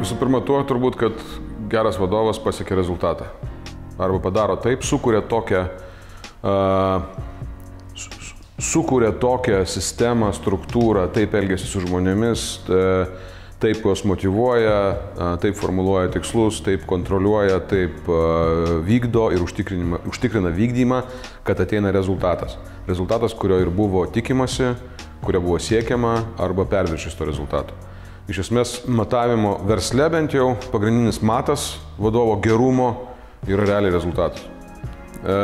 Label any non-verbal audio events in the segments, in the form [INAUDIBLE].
Visų pirma, tuo turbūt, kad geras vadovas pasiekia rezultatą. Arba padaro taip, sukuria tokią, uh, su- sukuria tokią sistemą, struktūrą, taip elgesi su žmonėmis, uh, taip juos motivuoja, uh, taip formuluoja tikslus, taip kontroliuoja, taip uh, vykdo ir užtikrina vykdymą, kad ateina rezultatas. Rezultatas, kurio ir buvo tikimasi, kurio buvo siekiama arba perviršis to rezultato. Iš esmės, matavimo versle bent jau pagrindinis matas vadovo gerumo yra realiai rezultatas. E,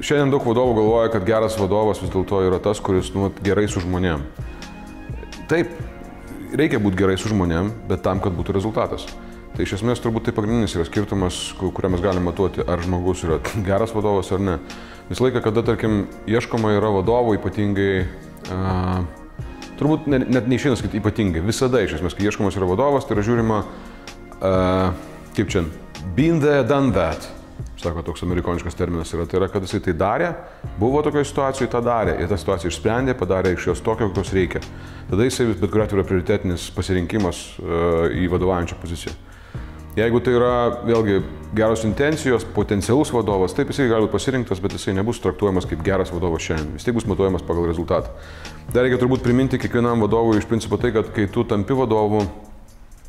šiandien daug vadovų galvoja, kad geras vadovas vis dėlto yra tas, kuris nu, gerai su žmonėm. Taip, reikia būti gerai su žmonėm, bet tam, kad būtų rezultatas. Tai iš esmės turbūt tai pagrindinis yra skirtumas, ku- kurią mes galime matuoti, ar žmogus yra [LAUGHS] geras vadovas ar ne. Visą laiką, kada, tarkim, ieškoma yra vadovų, ypatingai, a, turbūt ne, net neišeina sakyti ypatingai, visada iš esmės, kai ieškomas yra vadovas, tai yra žiūrima, a, kaip čia, been there, done that. Sako, toks amerikoniškas terminas yra, tai yra, kad jisai tai darė, buvo tokioje situacijoje, tą darė, ir tą situaciją išsprendė, padarė iš jos tokio, kokios reikia. Tada jisai bet kuriuo atveju yra prioritetinis pasirinkimas uh, į vadovaujančią poziciją. Jeigu tai yra vėlgi geros intencijos, potencialus vadovas, taip jisai gali būti pasirinktas, bet jisai nebus traktuojamas kaip geras vadovas šiandien, vis tiek bus matuojamas pagal rezultatą. Dar reikia turbūt priminti kiekvienam vadovui iš principo tai, kad kai tu tampi vadovu,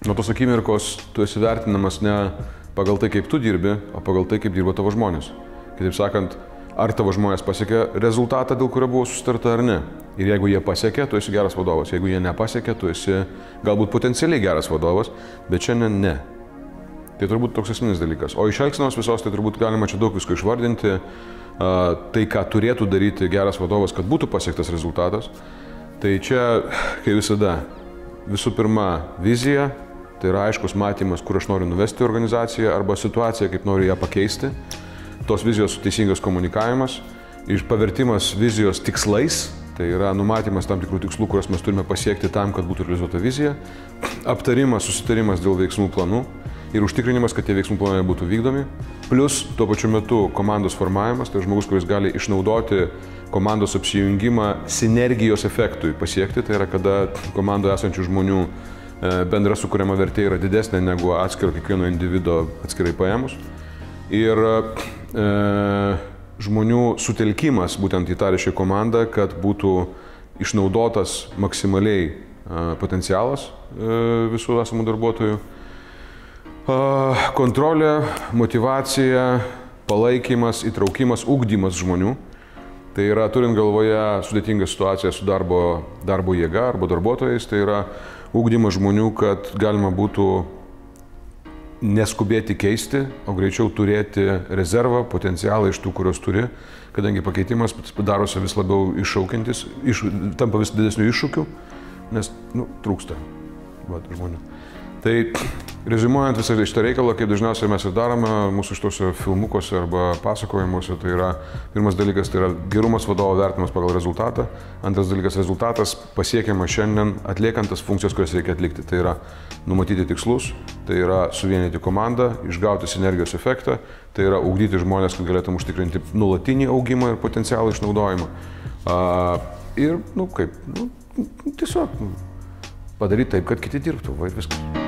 nuo tos akimirkos tu esi vertinamas ne pagal tai, kaip tu dirbi, o pagal tai, kaip dirba tavo žmonės. Kitaip sakant, ar tavo žmonės pasiekė rezultatą, dėl kurio buvo sustarta ar ne. Ir jeigu jie pasiekė, tu esi geras vadovas. Jeigu jie nepasiekė, tu esi galbūt potencialiai geras vadovas, bet šiandien ne. Tai turbūt toks esminis dalykas. O iš elgsenos visos, tai turbūt galima čia daug visko išvardinti. Tai, ką turėtų daryti geras vadovas, kad būtų pasiektas rezultatas. Tai čia, kaip visada, visų pirma, vizija, tai yra aiškus matymas, kur aš noriu nuvesti organizaciją arba situaciją, kaip noriu ją pakeisti. Tos vizijos teisingas komunikavimas, iš pavertimas vizijos tikslais, tai yra numatymas tam tikrų tikslų, kuriuos mes turime pasiekti tam, kad būtų realizuota vizija, aptarimas, susitarimas dėl veiksmų planų ir užtikrinimas, kad tie veiksmų planai būtų vykdomi, plus tuo pačiu metu komandos formavimas, tai žmogus, kuris gali išnaudoti komandos apsijungimą sinergijos efektui pasiekti, tai yra kada komandoje esančių žmonių e, bendra sukuriama vertė yra didesnė negu atskiro kiekvieno individo atskirai paėmus. Ir e, žmonių sutelkimas būtent į tą reiškia komandą, kad būtų išnaudotas maksimaliai e, potencialas e, visų esamų darbuotojų. Kontrolė, motivacija, palaikymas, įtraukimas, ugdymas žmonių. Tai yra, turint galvoje sudėtingą situaciją su darbo, darbo jėga arba darbuotojais, tai yra ugdymas žmonių, kad galima būtų neskubėti keisti, o greičiau turėti rezervą, potencialą iš tų, kurios turi, kadangi pakeitimas darosi vis labiau iššaukiantis, iš, tampa vis didesnių iššūkių, nes nu, trūksta va, žmonių. Tai rezimuojant visą šitą reikalą, kaip dažniausiai mes ir darome mūsų šituose filmukuose arba pasakojimuose, tai yra pirmas dalykas, tai yra gerumas vadovo vertinimas pagal rezultatą, antras dalykas rezultatas pasiekiamas šiandien atliekant tas funkcijas, kurias reikia atlikti. Tai yra numatyti tikslus, tai yra suvienyti komandą, išgauti sinergijos efektą, tai yra ugdyti žmonės, kad galėtum užtikrinti nulatinį augimą ir potencialą išnaudojimą. Ir, nu kaip, nu, tiesiog nu, padaryti taip, kad kiti dirbtų, va ir viskas.